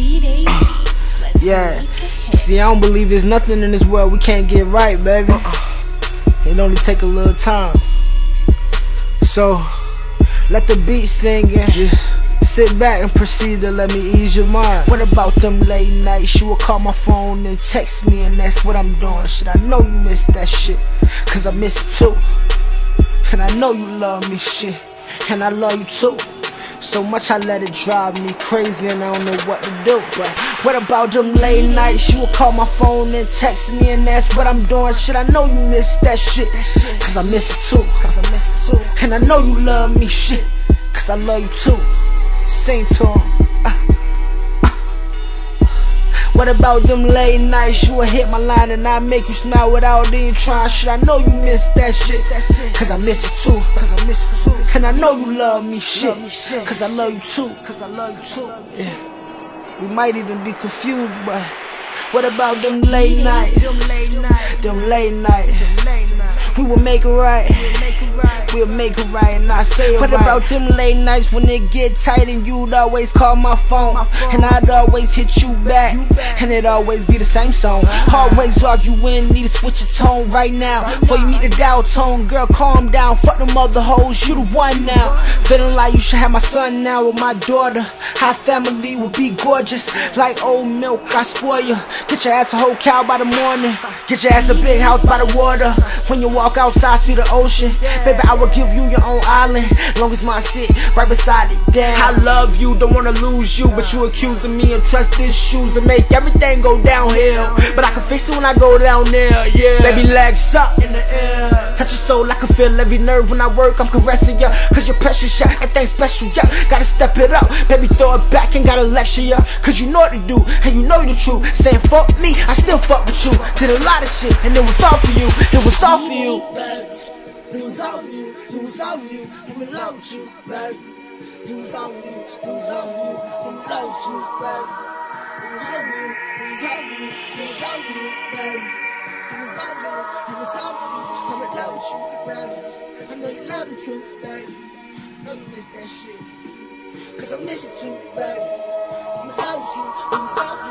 V-Day Beats. Let's Yeah. make it hit. See, I don't believe there's nothing in this world we can't get right, baby. Uh-uh. It only take a little time. So, let the beat sing and just sit back and proceed to let me ease your mind. What about them late nights? You will call my phone and text me, and that's what I'm doing. Shit, I know you miss that shit, cause I miss it too. And I know you love me, shit, and I love you too. So much I let it drive me crazy and I don't know what to do. But what about them late nights? You will call my phone and text me and ask what I'm doing. Shit, I know you miss that shit. Cause I miss it too. Cause I miss it too. And I know you love me, shit. Cause I love you too. Sing to 'em. Ah. What about them late nights? You will hit my line and I make you smile without even trying. Shit, I know you miss that shit. Cause I miss it too. Cause I miss it too. And I know you love me shit. Cause I love you too. Cause I love you too. Yeah. We might even be confused, but what about them late nights? Them late nights. Them late nights. We will make it right. We'll make it right and I say it What right. about them late nights when it get tight and you'd always call my phone, And I'd always hit you back, and it'd always be the same song. Uh-huh. Always arguing, need to switch your tone right now. Before you meet the dial tone, girl calm down. Fuck them other hoes, you the one now. Feeling like you should have my son now with my daughter. Our family would be gorgeous. Like old milk, I spoil you Get your ass a whole cow by the morning. Get your ass a big house by the water. When you walk outside, see the ocean Baby, I will give you your own island Long as mine sit right beside it, damn I love you, don't wanna lose you, but you accusing me of trust issues and make everything go downhill. But I can fix it when I go down there, yeah. Baby, legs up in the air. Soul, I can feel every nerve when I work. I'm caressing ya, cause your precious, yeah. Everything special, yeah. Gotta step it up, baby, throw it back and gotta lecture ya. Cause you know what to do, and you know the truth. Saying fuck me, I still fuck with you. Did a lot of shit, and it was all for you. It was all for you. It was all for you, it was all for you, I'm in you, baby. It was all for you, it was all for you, I'm in you, baby. It was all for you, it was all for you, it was all for you, baby. It was all for you, it was all for you, you. I know you love me too, baby. I know you miss that shit. Cause I miss it too, baby. All for you, all for you,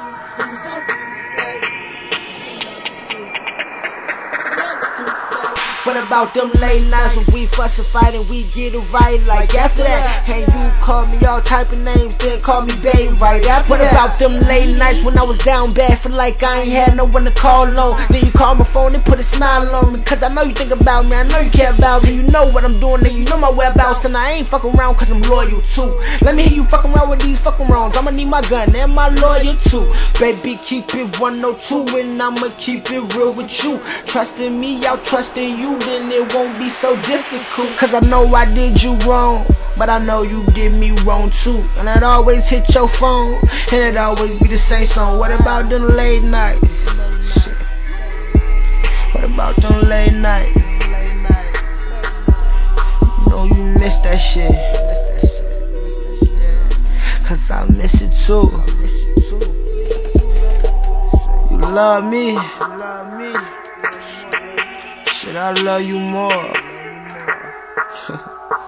What about them late nights when we fuss and fight and we get it right like after that? And you call me all type of names, then call me babe right after What about them late nights when I was down bad, for like I ain't had no one to call on? Then you call my phone and put a smile on me, cause I know you think about me, I know you care about me. You know what I'm doing, and you know my whereabouts, and I ain't fucking around cause I'm loyal too. Let me hear you fucking around with these fucking rounds, I'ma need my gun and my lawyer too. Baby, keep it 102 and I'ma keep it real with you. Trusting me, I'll trust in you, then it won't be so difficult. Cause I know I did you wrong, but I know you did me wrong too. And I'd always hit your phone, and it'd always be the same song. What about them late nights? Shit. What about them late nights? You know you miss that shit. Cause I miss it too. You love me. I love you more.